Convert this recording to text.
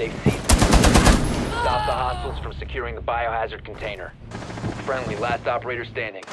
They've seized. Stop the hostiles from securing the biohazard container. Friendly, last operator standing.